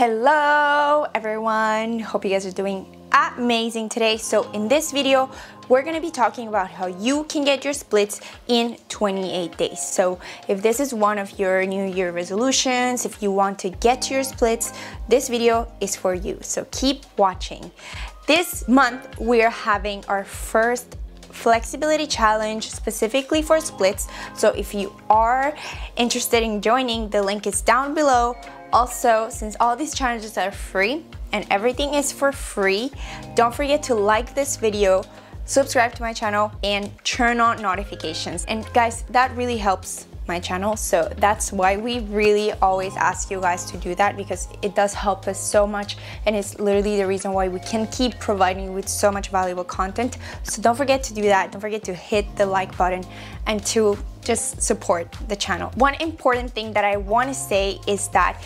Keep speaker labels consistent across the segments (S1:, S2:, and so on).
S1: Hello everyone, hope you guys are doing amazing today. So in this video, we're gonna be talking about how you can get your splits in 28 days. So if this is one of your new year resolutions, if you want to get your splits, this video is for you. So keep watching. This month, we're having our first flexibility challenge specifically for splits. So if you are interested in joining, the link is down below. Also, since all these challenges are free and everything is for free, don't forget to like this video, subscribe to my channel, and turn on notifications. And guys, that really helps my channel. So that's why we really always ask you guys to do that because it does help us so much and it's literally the reason why we can keep providing you with so much valuable content. So don't forget to do that. Don't forget to hit the like button and to just support the channel. One important thing that I want to say is that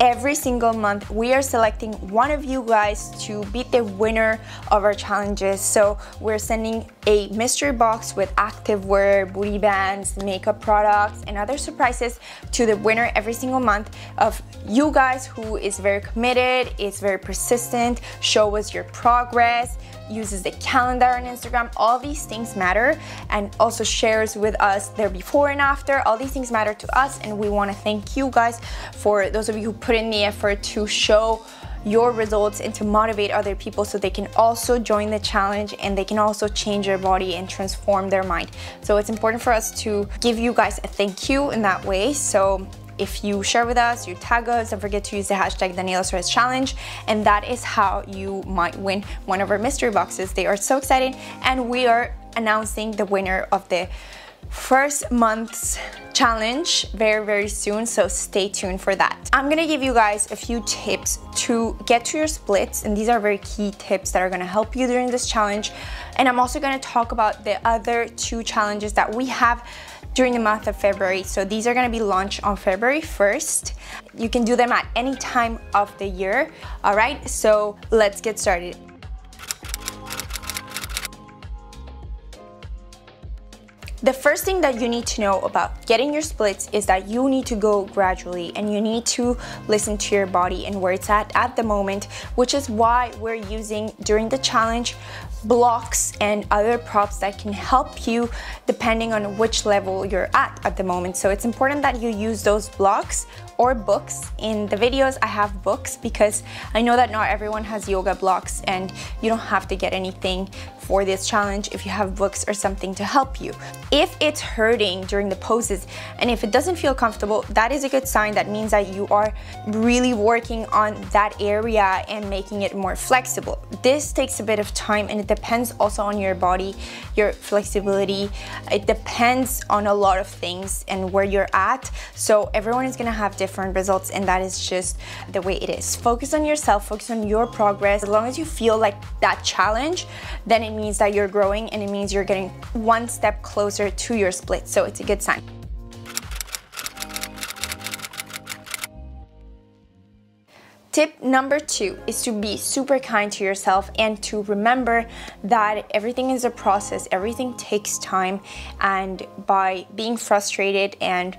S1: every single month we are selecting one of you guys to be the winner of our challenges. So we're sending a mystery box with activewear booty bands makeup products and other surprises to the winner every single month of you guys who is very committed is very persistent show us your progress uses the calendar on Instagram. All these things matter and also shares with us their before and after. All these things matter to us and we want to thank you guys for those of you who put in the effort to show your results and to motivate other people so they can also join the challenge and they can also change their body and transform their mind. So it's important for us to give you guys a thank you in that way. So if you share with us, you tag us, don't forget to use the hashtag Daniela Suarez Challenge, and that is how you might win one of our mystery boxes. They are so exciting, and we are announcing the winner of the first month's challenge very very soon so stay tuned for that i'm gonna give you guys a few tips to get to your splits and these are very key tips that are gonna help you during this challenge and i'm also gonna talk about the other two challenges that we have during the month of February. So these are gonna be launched on February 1st. You can do them at any time of the year. All right, so let's get started. The first thing that you need to know about getting your splits is that you need to go gradually and you need to listen to your body and where it's at at the moment, which is why we're using during the challenge blocks and other props that can help you depending on which level you're at at the moment. So it's important that you use those blocks or books. In the videos, I have books because I know that not everyone has yoga blocks and you don't have to get anything for this challenge if you have books or something to help you. If it's hurting during the poses and if it doesn't feel comfortable, that is a good sign. That means that you are really working on that area and making it more flexible. This takes a bit of time and it depends also on your body, your flexibility. It depends on a lot of things and where you're at. So everyone is gonna have different results and that is just the way it is. Focus on yourself, focus on your progress. As long as you feel like that challenge, then it means that you're growing and it means you're getting one step closer to your split. So it's a good sign. Tip number two is to be super kind to yourself and to remember that everything is a process, everything takes time, and by being frustrated and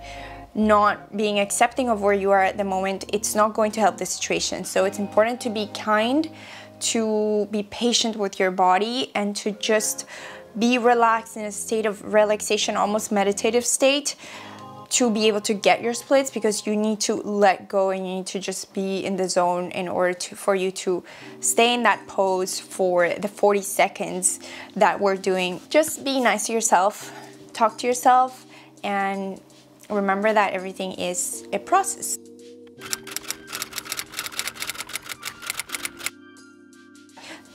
S1: not being accepting of where you are at the moment, it's not going to help the situation. So it's important to be kind to be patient with your body and to just be relaxed in a state of relaxation, almost meditative state to be able to get your splits because you need to let go and you need to just be in the zone in order to for you to stay in that pose for the 40 seconds that we're doing. Just be nice to yourself, talk to yourself and remember that everything is a process.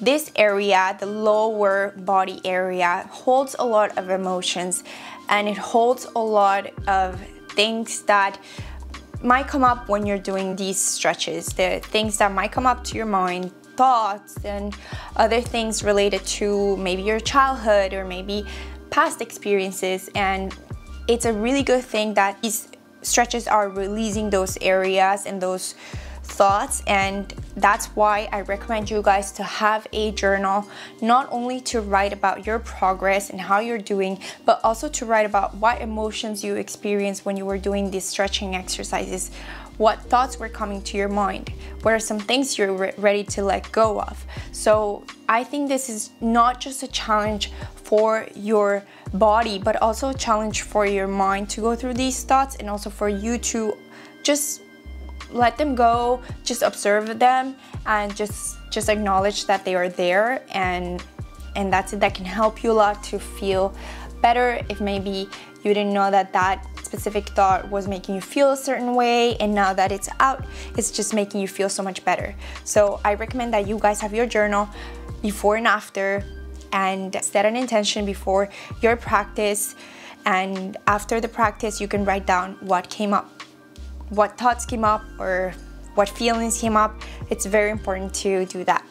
S1: This area, the lower body area, holds a lot of emotions and it holds a lot of things that might come up when you're doing these stretches. The things that might come up to your mind, thoughts and other things related to maybe your childhood or maybe past experiences and it's a really good thing that these stretches are releasing those areas and those thoughts and that's why I recommend you guys to have a journal not only to write about your progress and how you're doing but also to write about what emotions you experienced when you were doing these stretching exercises what thoughts were coming to your mind? What are some things you're re ready to let go of? So I think this is not just a challenge for your body, but also a challenge for your mind to go through these thoughts and also for you to just let them go, just observe them and just just acknowledge that they are there and and that's it. That can help you a lot to feel better. If maybe you didn't know that that specific thought was making you feel a certain way and now that it's out it's just making you feel so much better. So i recommend that you guys have your journal before and after and set an intention before your practice. And after the practice you can write down what came up what thoughts came up or what feelings came up it's very important to do that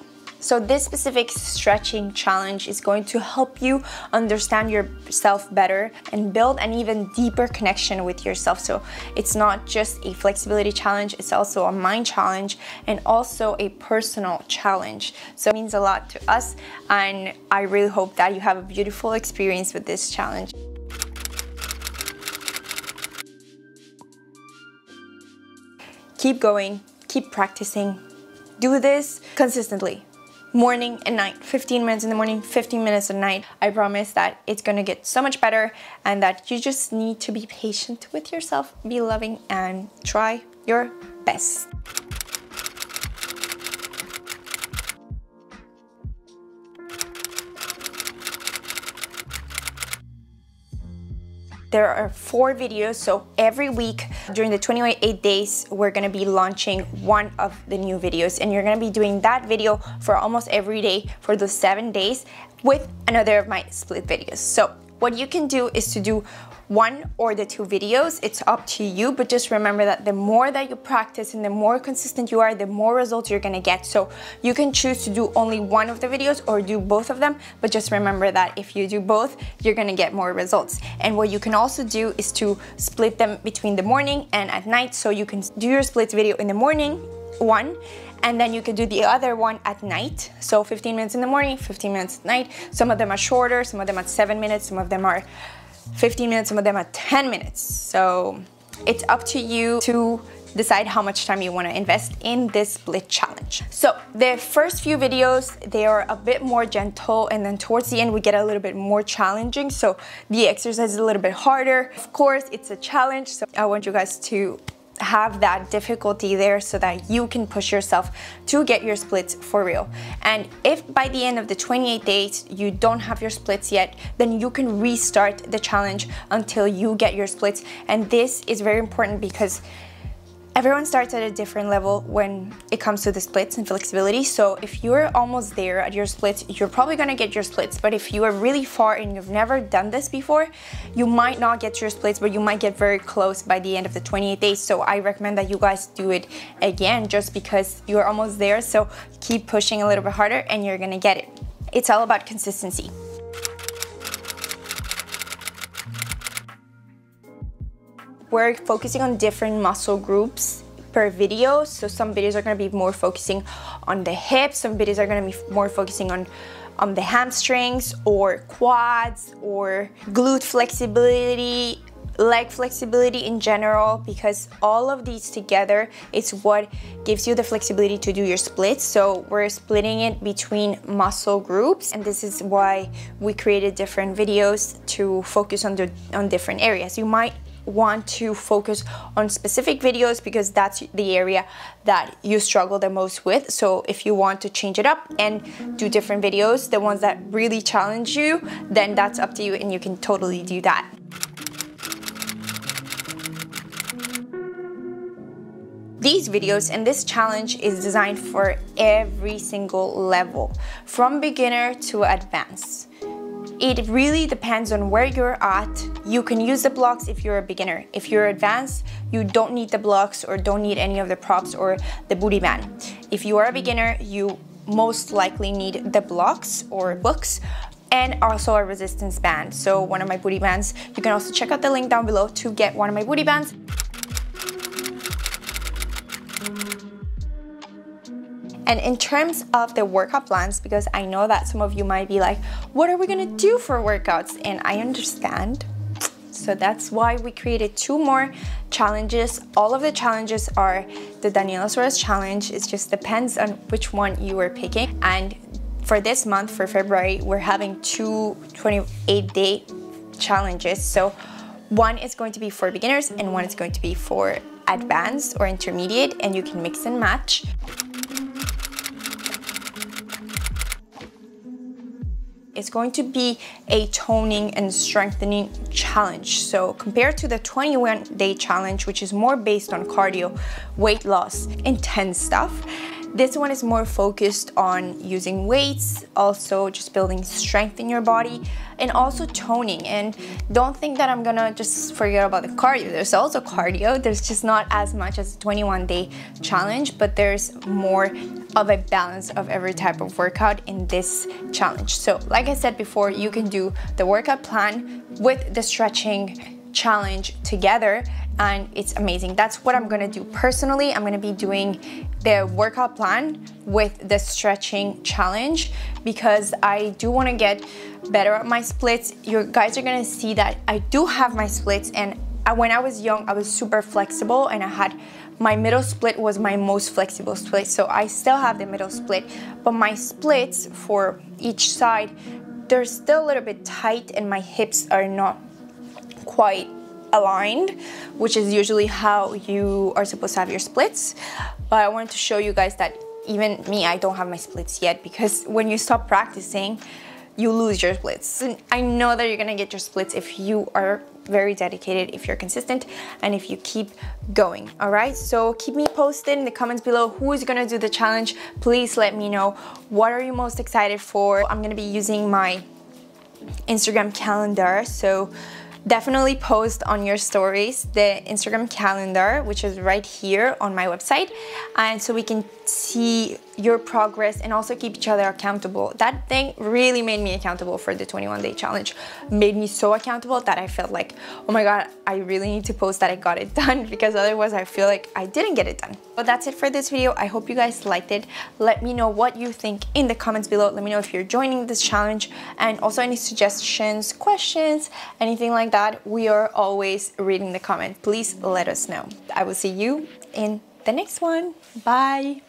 S1: so this specific stretching challenge is going to help you understand yourself better and build an even deeper connection with yourself. So it's not just a flexibility challenge, it's also a mind challenge and also a personal challenge. So it means a lot to us and I really hope that you have a beautiful experience with this challenge. Keep going, keep practicing. Do this consistently. Morning and night. 15 minutes in the morning 15 minutes at night. I promise that it's gonna get so much better and that you just need to be patient with yourself be loving and try your best There are four videos, so every week during the 28 days, we're gonna be launching one of the new videos and you're gonna be doing that video for almost every day for those seven days with another of my split videos. So what you can do is to do one or the two videos. It's up to you, but just remember that the more that you practice and the more consistent you are, the more results you're gonna get. So you can choose to do only one of the videos or do both of them, but just remember that if you do both, you're gonna get more results. And what you can also do is to split them between the morning and at night. So you can do your splits video in the morning, one, and then you can do the other one at night. So 15 minutes in the morning, 15 minutes at night. Some of them are shorter, some of them are seven minutes, some of them are 15 minutes, some of them are 10 minutes. So it's up to you to decide how much time you want to invest in this split challenge. So the first few videos, they are a bit more gentle and then towards the end we get a little bit more challenging. So the exercise is a little bit harder. Of course, it's a challenge. So I want you guys to have that difficulty there so that you can push yourself to get your splits for real. And if by the end of the 28 days you don't have your splits yet, then you can restart the challenge until you get your splits. And this is very important because Everyone starts at a different level when it comes to the splits and flexibility. So if you're almost there at your splits, you're probably gonna get your splits. But if you are really far and you've never done this before, you might not get your splits, but you might get very close by the end of the 28 days. So I recommend that you guys do it again just because you're almost there. So keep pushing a little bit harder and you're gonna get it. It's all about consistency. We're focusing on different muscle groups per video. So some videos are gonna be more focusing on the hips, some videos are gonna be more focusing on the hamstrings or quads or glute flexibility, leg flexibility in general because all of these together is what gives you the flexibility to do your splits so we're splitting it between muscle groups and this is why we created different videos to focus on the on different areas you might want to focus on specific videos because that's the area that you struggle the most with. So if you want to change it up and do different videos, the ones that really challenge you, then that's up to you and you can totally do that. These videos and this challenge is designed for every single level, from beginner to advanced. It really depends on where you're at. You can use the blocks if you're a beginner. If you're advanced, you don't need the blocks or don't need any of the props or the booty band. If you are a beginner, you most likely need the blocks or books and also a resistance band. So one of my booty bands, you can also check out the link down below to get one of my booty bands. And in terms of the workout plans, because I know that some of you might be like, what are we gonna do for workouts? And I understand, So that's why we created two more challenges. All of the challenges are the Daniela Suarez challenge. It just depends on which one you are picking. And for this month, for February, we're having two 28 day challenges. So one is going to be for beginners and one is going to be for advanced or intermediate and you can mix and match. It's going to be a toning and strengthening challenge. So compared to the 21 day challenge, which is more based on cardio, weight loss, intense stuff, this one is more focused on using weights, also just building strength in your body, and also toning. And don't think that I'm gonna just forget about the cardio. There's also cardio, there's just not as much as a 21 day challenge, but there's more of a balance of every type of workout in this challenge. So like I said before, you can do the workout plan with the stretching challenge together and it's amazing. That's what I'm gonna do personally. I'm gonna be doing the workout plan with the stretching challenge because I do wanna get better at my splits. You guys are gonna see that I do have my splits and when I was young, I was super flexible and I had my middle split was my most flexible split. So I still have the middle split, but my splits for each side, they're still a little bit tight and my hips are not quite aligned, which is usually how you are supposed to have your splits. But I wanted to show you guys that even me, I don't have my splits yet because when you stop practicing, you lose your splits. And I know that you're gonna get your splits if you are very dedicated, if you're consistent, and if you keep going, all right? So keep me posted in the comments below who is gonna do the challenge. Please let me know what are you most excited for. I'm gonna be using my Instagram calendar, so definitely post on your stories the Instagram calendar, which is right here on my website. And so we can see your progress and also keep each other accountable. That thing really made me accountable for the 21 day challenge. Made me so accountable that I felt like, oh my God, I really need to post that I got it done because otherwise I feel like I didn't get it done. But that's it for this video. I hope you guys liked it. Let me know what you think in the comments below. Let me know if you're joining this challenge and also any suggestions, questions, anything like that. We are always reading the comment. Please let us know. I will see you in the next one. Bye.